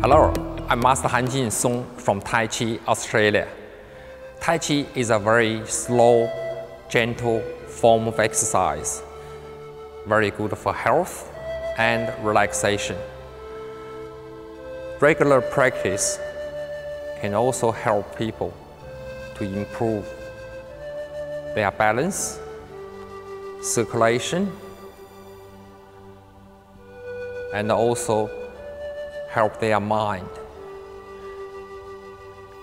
Hello, I'm Master Han Jin Song from Tai Chi, Australia. Tai Chi is a very slow, gentle form of exercise. Very good for health and relaxation. Regular practice can also help people to improve their balance, circulation, and also help their mind.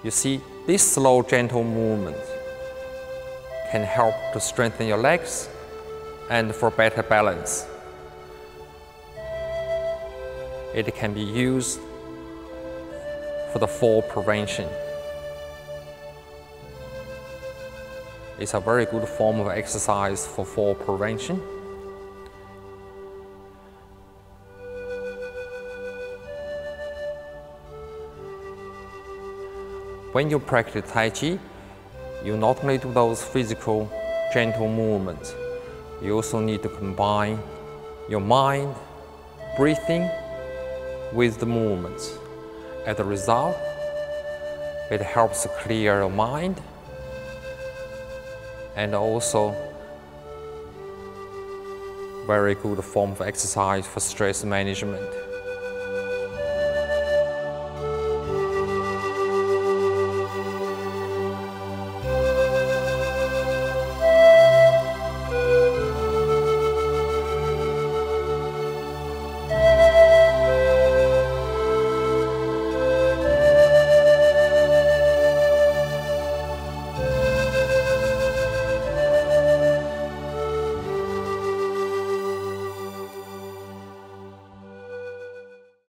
You see, this slow, gentle movement can help to strengthen your legs and for better balance. It can be used for the fall prevention. It's a very good form of exercise for fall prevention. When you practice Tai Chi, you not only do those physical, gentle movements, you also need to combine your mind, breathing with the movements. As a result, it helps clear your mind and also very good form of exercise for stress management.